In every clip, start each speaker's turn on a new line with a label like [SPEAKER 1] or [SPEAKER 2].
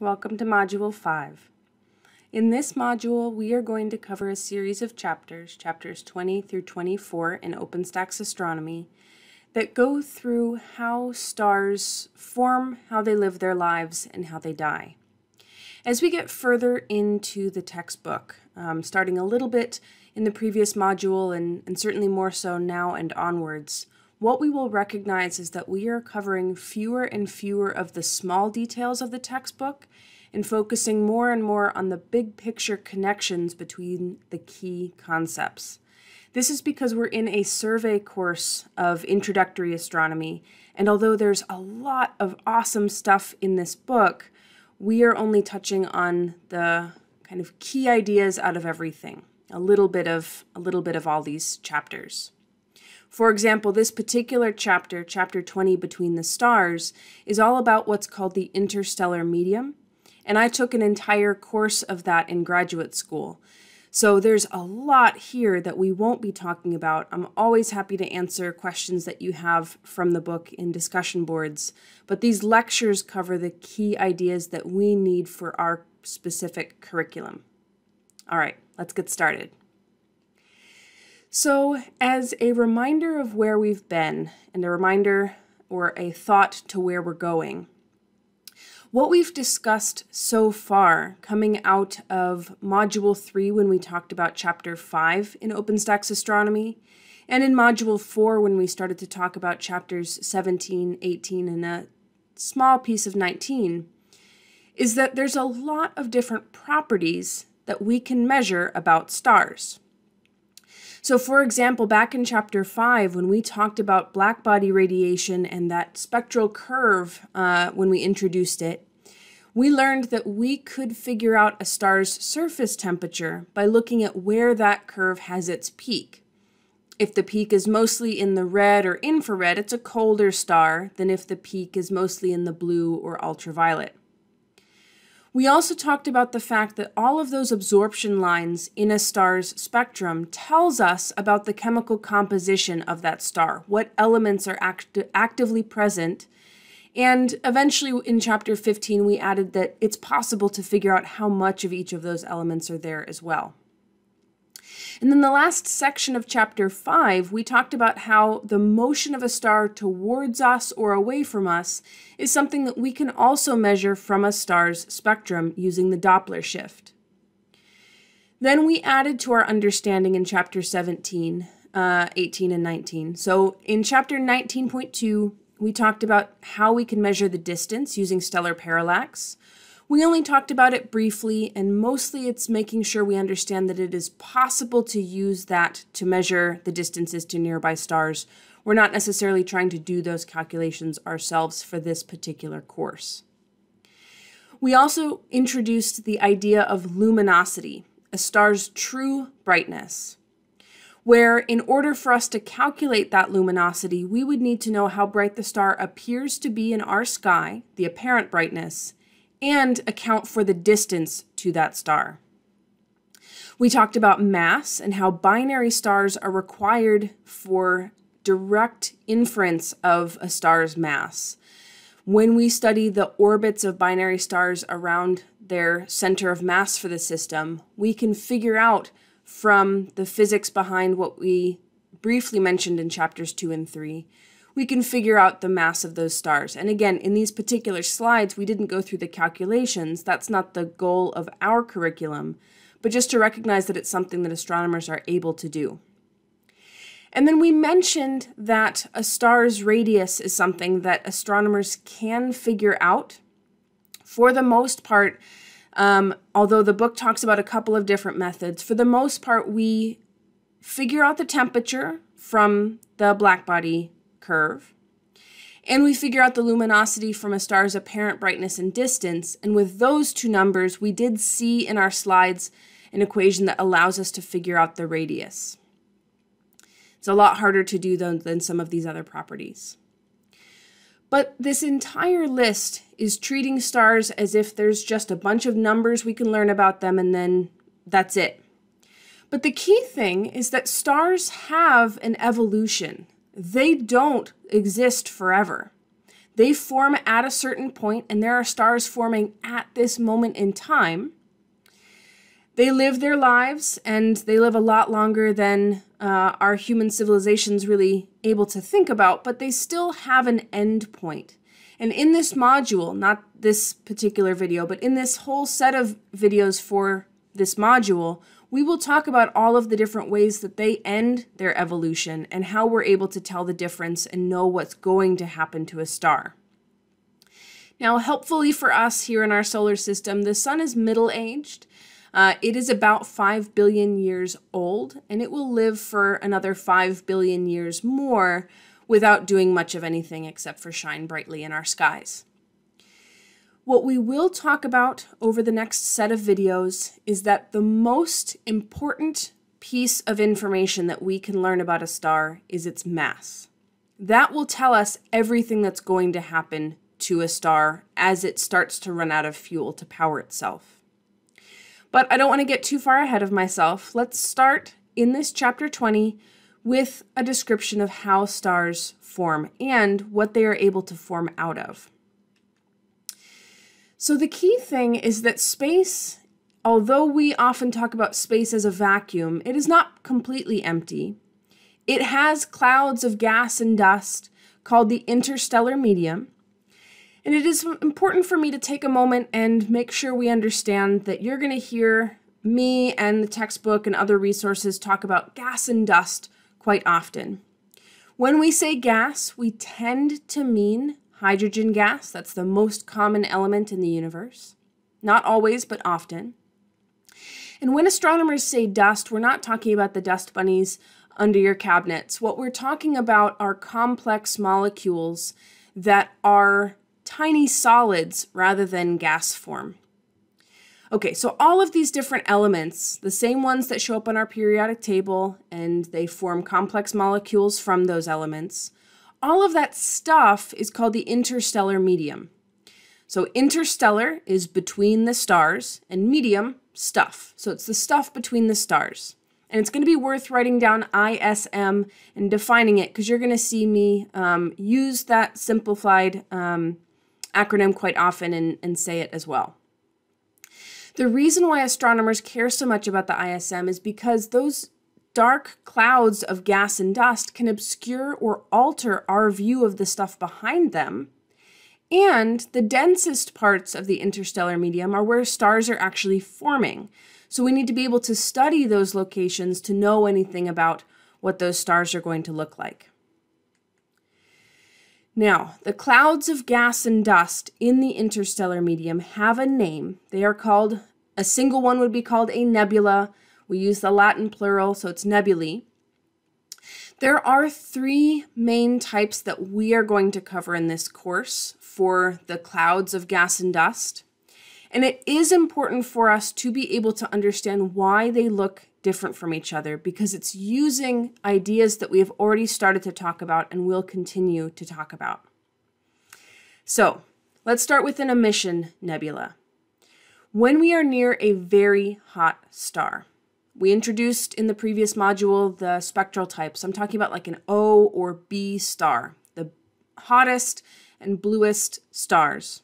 [SPEAKER 1] Welcome to Module 5. In this module, we are going to cover a series of chapters, chapters 20 through 24 in OpenStax Astronomy, that go through how stars form, how they live their lives, and how they die. As we get further into the textbook, um, starting a little bit in the previous module and, and certainly more so now and onwards, what we will recognize is that we are covering fewer and fewer of the small details of the textbook and focusing more and more on the big picture connections between the key concepts. This is because we're in a survey course of introductory astronomy, and although there's a lot of awesome stuff in this book, we are only touching on the kind of key ideas out of everything. A little bit of a little bit of all these chapters. For example, this particular chapter, chapter 20, Between the Stars, is all about what's called the interstellar medium, and I took an entire course of that in graduate school. So there's a lot here that we won't be talking about. I'm always happy to answer questions that you have from the book in discussion boards, but these lectures cover the key ideas that we need for our specific curriculum. All right, let's get started. So, as a reminder of where we've been and a reminder or a thought to where we're going, what we've discussed so far coming out of Module 3 when we talked about Chapter 5 in OpenStax Astronomy, and in Module 4 when we started to talk about Chapters 17, 18, and a small piece of 19, is that there's a lot of different properties that we can measure about stars. So, for example, back in chapter 5, when we talked about black body radiation and that spectral curve uh, when we introduced it, we learned that we could figure out a star's surface temperature by looking at where that curve has its peak. If the peak is mostly in the red or infrared, it's a colder star than if the peak is mostly in the blue or ultraviolet. We also talked about the fact that all of those absorption lines in a star's spectrum tells us about the chemical composition of that star, what elements are act actively present. And eventually in chapter 15, we added that it's possible to figure out how much of each of those elements are there as well. And then the last section of chapter 5, we talked about how the motion of a star towards us or away from us is something that we can also measure from a star's spectrum using the Doppler shift. Then we added to our understanding in chapter 17, uh, 18, and 19. So in chapter 19.2, we talked about how we can measure the distance using stellar parallax. We only talked about it briefly, and mostly it's making sure we understand that it is possible to use that to measure the distances to nearby stars. We're not necessarily trying to do those calculations ourselves for this particular course. We also introduced the idea of luminosity, a star's true brightness, where in order for us to calculate that luminosity, we would need to know how bright the star appears to be in our sky, the apparent brightness, and account for the distance to that star. We talked about mass and how binary stars are required for direct inference of a star's mass. When we study the orbits of binary stars around their center of mass for the system, we can figure out from the physics behind what we briefly mentioned in chapters 2 and 3 we can figure out the mass of those stars. And again, in these particular slides, we didn't go through the calculations. That's not the goal of our curriculum, but just to recognize that it's something that astronomers are able to do. And then we mentioned that a star's radius is something that astronomers can figure out. For the most part, um, although the book talks about a couple of different methods, for the most part, we figure out the temperature from the blackbody curve. And we figure out the luminosity from a star's apparent brightness and distance. And with those two numbers, we did see in our slides an equation that allows us to figure out the radius. It's a lot harder to do than, than some of these other properties. But this entire list is treating stars as if there's just a bunch of numbers we can learn about them and then that's it. But the key thing is that stars have an evolution they don't exist forever. They form at a certain point, and there are stars forming at this moment in time. They live their lives, and they live a lot longer than uh, our human civilization's really able to think about, but they still have an end point. And in this module, not this particular video, but in this whole set of videos for this module, we will talk about all of the different ways that they end their evolution and how we're able to tell the difference and know what's going to happen to a star. Now, helpfully for us here in our solar system, the sun is middle aged. Uh, it is about 5 billion years old, and it will live for another 5 billion years more without doing much of anything except for shine brightly in our skies. What we will talk about over the next set of videos is that the most important piece of information that we can learn about a star is its mass. That will tell us everything that's going to happen to a star as it starts to run out of fuel to power itself. But I don't want to get too far ahead of myself. Let's start in this chapter 20 with a description of how stars form and what they are able to form out of. So, the key thing is that space, although we often talk about space as a vacuum, it is not completely empty. It has clouds of gas and dust called the interstellar medium. And it is important for me to take a moment and make sure we understand that you're going to hear me and the textbook and other resources talk about gas and dust quite often. When we say gas, we tend to mean hydrogen gas, that's the most common element in the universe. Not always, but often. And when astronomers say dust, we're not talking about the dust bunnies under your cabinets. What we're talking about are complex molecules that are tiny solids rather than gas form. Okay, so all of these different elements, the same ones that show up on our periodic table, and they form complex molecules from those elements, all of that stuff is called the interstellar medium. So interstellar is between the stars, and medium, stuff. So it's the stuff between the stars. And it's going to be worth writing down ISM and defining it because you're going to see me um, use that simplified um, acronym quite often and, and say it as well. The reason why astronomers care so much about the ISM is because those dark clouds of gas and dust can obscure or alter our view of the stuff behind them. And the densest parts of the interstellar medium are where stars are actually forming. So we need to be able to study those locations to know anything about what those stars are going to look like. Now, the clouds of gas and dust in the interstellar medium have a name. They are called, a single one would be called a nebula. We use the Latin plural, so it's nebulae. There are three main types that we are going to cover in this course for the clouds of gas and dust. And it is important for us to be able to understand why they look different from each other because it's using ideas that we have already started to talk about and will continue to talk about. So let's start with an emission nebula. When we are near a very hot star, we introduced in the previous module the spectral types. I'm talking about like an O or B star, the hottest and bluest stars.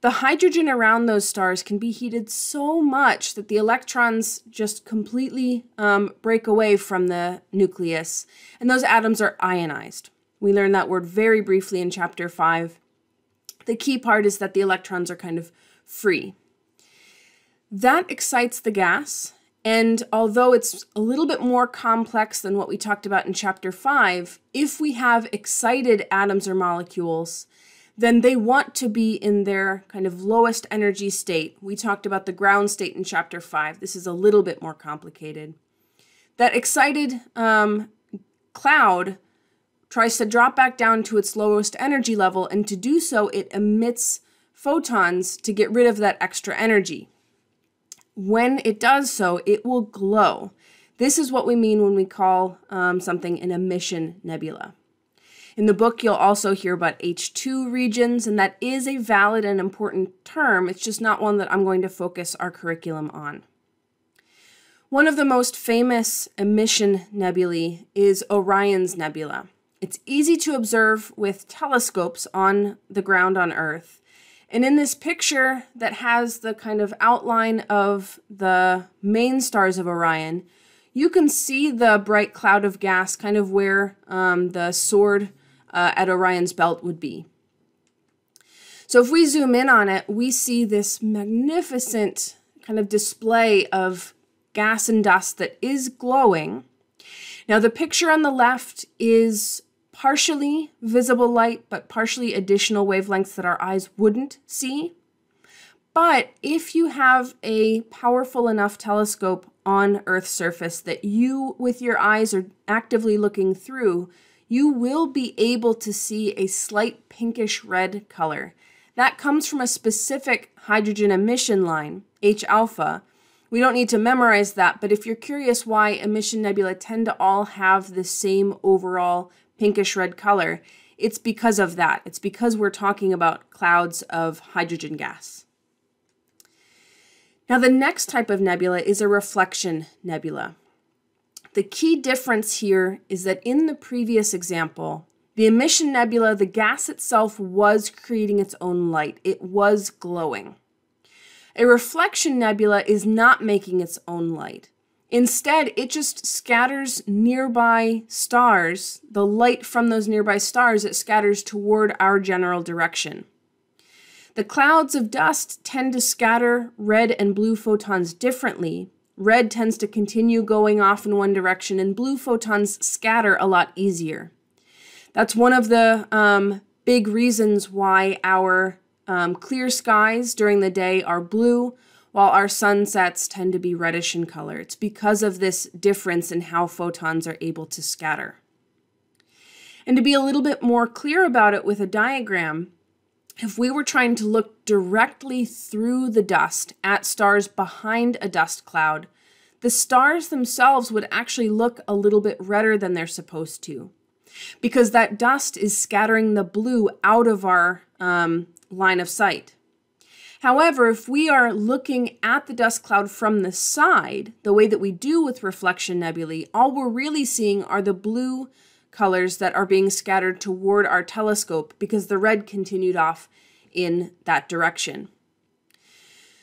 [SPEAKER 1] The hydrogen around those stars can be heated so much that the electrons just completely um, break away from the nucleus, and those atoms are ionized. We learned that word very briefly in chapter 5. The key part is that the electrons are kind of free. That excites the gas, and although it's a little bit more complex than what we talked about in chapter 5, if we have excited atoms or molecules, then they want to be in their kind of lowest energy state. We talked about the ground state in chapter 5. This is a little bit more complicated. That excited um, cloud tries to drop back down to its lowest energy level, and to do so, it emits photons to get rid of that extra energy. When it does so, it will glow. This is what we mean when we call um, something an emission nebula. In the book, you'll also hear about H II regions, and that is a valid and important term. It's just not one that I'm going to focus our curriculum on. One of the most famous emission nebulae is Orion's Nebula. It's easy to observe with telescopes on the ground on Earth. And in this picture that has the kind of outline of the main stars of Orion, you can see the bright cloud of gas kind of where um, the sword uh, at Orion's belt would be. So if we zoom in on it, we see this magnificent kind of display of gas and dust that is glowing. Now the picture on the left is partially visible light, but partially additional wavelengths that our eyes wouldn't see. But if you have a powerful enough telescope on Earth's surface that you, with your eyes, are actively looking through, you will be able to see a slight pinkish red color. That comes from a specific hydrogen emission line, H alpha. We don't need to memorize that, but if you're curious why emission nebula tend to all have the same overall pinkish red color, it's because of that. It's because we're talking about clouds of hydrogen gas. Now, the next type of nebula is a reflection nebula. The key difference here is that in the previous example, the emission nebula, the gas itself was creating its own light. It was glowing. A reflection nebula is not making its own light. Instead, it just scatters nearby stars, the light from those nearby stars, it scatters toward our general direction. The clouds of dust tend to scatter red and blue photons differently. Red tends to continue going off in one direction, and blue photons scatter a lot easier. That's one of the um, big reasons why our um, clear skies during the day are blue, while our sunsets tend to be reddish in color. It's because of this difference in how photons are able to scatter. And to be a little bit more clear about it with a diagram, if we were trying to look directly through the dust at stars behind a dust cloud, the stars themselves would actually look a little bit redder than they're supposed to because that dust is scattering the blue out of our um, line of sight. However, if we are looking at the dust cloud from the side, the way that we do with reflection nebulae, all we're really seeing are the blue colors that are being scattered toward our telescope because the red continued off in that direction.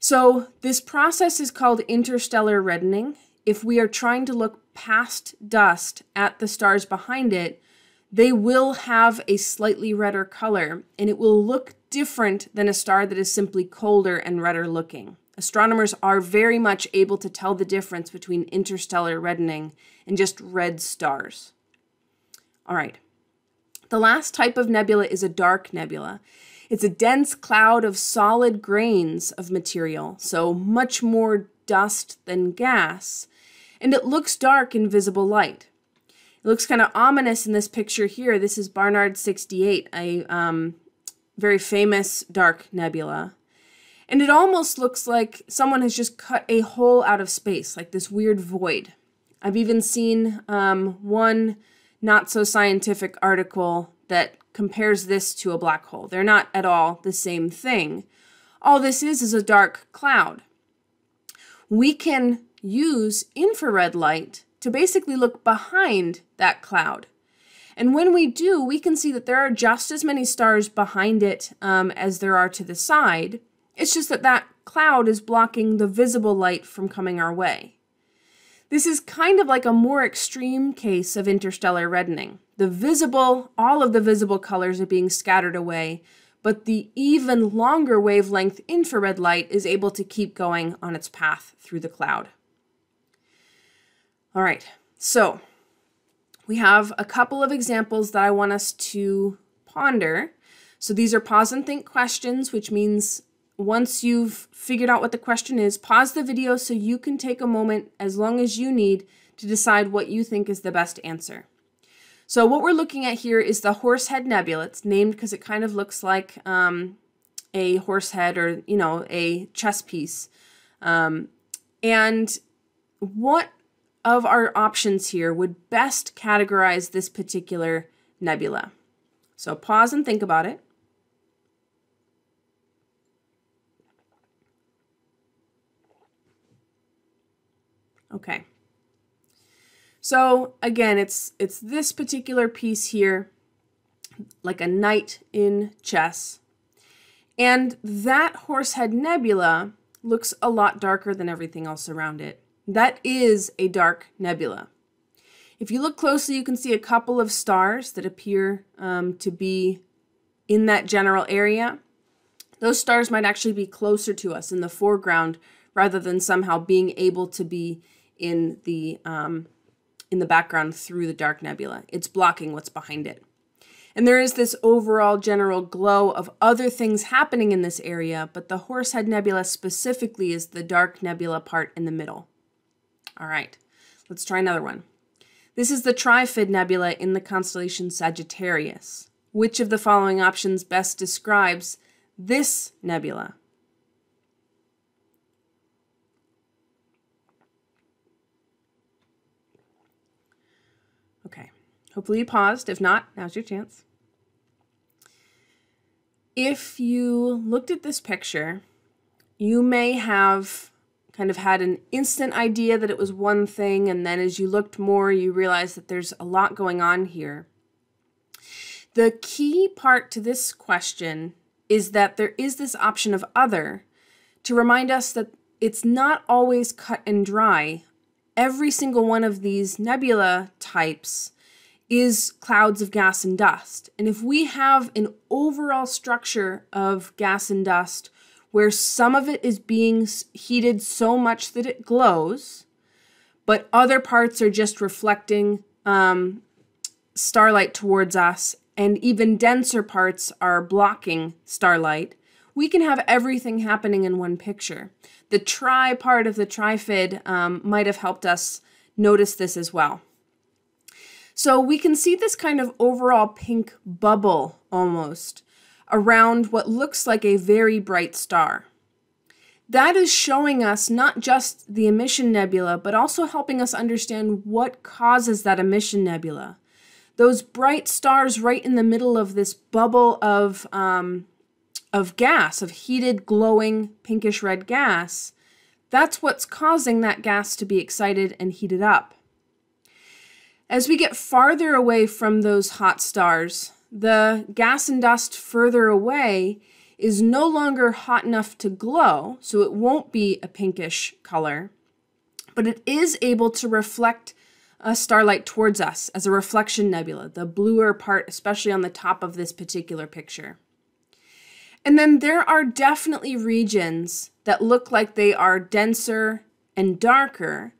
[SPEAKER 1] So this process is called interstellar reddening. If we are trying to look past dust at the stars behind it, they will have a slightly redder color and it will look different than a star that is simply colder and redder looking. Astronomers are very much able to tell the difference between interstellar reddening and just red stars. All right. The last type of nebula is a dark nebula. It's a dense cloud of solid grains of material, so much more dust than gas, and it looks dark in visible light. It looks kind of ominous in this picture here. This is Barnard 68, a um, very famous dark nebula. And it almost looks like someone has just cut a hole out of space, like this weird void. I've even seen um, one not so scientific article that compares this to a black hole. They're not at all the same thing. All this is is a dark cloud. We can use infrared light to basically look behind that cloud and when we do, we can see that there are just as many stars behind it um, as there are to the side. It's just that that cloud is blocking the visible light from coming our way. This is kind of like a more extreme case of interstellar reddening. The visible, all of the visible colors are being scattered away, but the even longer wavelength infrared light is able to keep going on its path through the cloud. All right, so we have a couple of examples that I want us to ponder. So these are pause and think questions, which means once you've figured out what the question is, pause the video so you can take a moment as long as you need to decide what you think is the best answer. So what we're looking at here is the Horsehead Nebula. It's named because it kind of looks like um, a horse head or, you know, a chess piece. Um, and what of our options here would best categorize this particular nebula. So pause and think about it. Okay. So again, it's it's this particular piece here, like a knight in chess. And that Horsehead Nebula looks a lot darker than everything else around it. That is a dark nebula. If you look closely, you can see a couple of stars that appear um, to be in that general area. Those stars might actually be closer to us in the foreground rather than somehow being able to be in the um, in the background through the dark nebula. It's blocking what's behind it. And there is this overall general glow of other things happening in this area, but the Horsehead Nebula specifically is the dark nebula part in the middle. All right, let's try another one. This is the Trifid Nebula in the constellation Sagittarius. Which of the following options best describes this nebula? Okay, hopefully you paused. If not, now's your chance. If you looked at this picture, you may have kind of had an instant idea that it was one thing, and then as you looked more, you realized that there's a lot going on here. The key part to this question is that there is this option of other to remind us that it's not always cut and dry. Every single one of these nebula types is clouds of gas and dust. And if we have an overall structure of gas and dust where some of it is being heated so much that it glows, but other parts are just reflecting um, starlight towards us, and even denser parts are blocking starlight, we can have everything happening in one picture. The tri part of the trifid um, might have helped us notice this as well. So we can see this kind of overall pink bubble almost around what looks like a very bright star. That is showing us not just the emission nebula, but also helping us understand what causes that emission nebula. Those bright stars right in the middle of this bubble of, um, of gas, of heated, glowing, pinkish red gas, that's what's causing that gas to be excited and heated up. As we get farther away from those hot stars, the gas and dust further away is no longer hot enough to glow, so it won't be a pinkish color, but it is able to reflect a starlight towards us as a reflection nebula, the bluer part, especially on the top of this particular picture. And then there are definitely regions that look like they are denser and darker,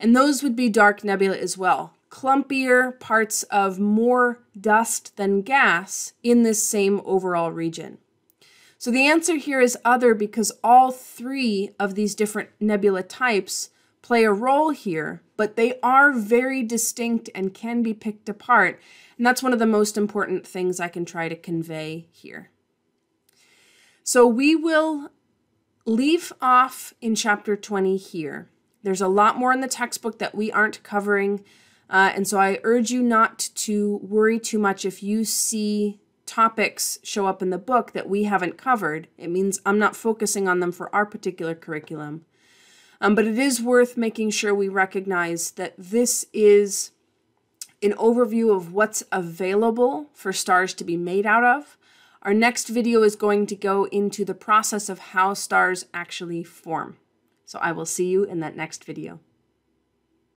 [SPEAKER 1] and those would be dark nebula as well clumpier parts of more dust than gas in this same overall region. So the answer here is other because all three of these different nebula types play a role here, but they are very distinct and can be picked apart. And that's one of the most important things I can try to convey here. So we will leave off in chapter 20 here. There's a lot more in the textbook that we aren't covering. Uh, and so I urge you not to worry too much if you see topics show up in the book that we haven't covered. It means I'm not focusing on them for our particular curriculum. Um, but it is worth making sure we recognize that this is an overview of what's available for stars to be made out of. Our next video is going to go into the process of how stars actually form. So I will see you in that next video.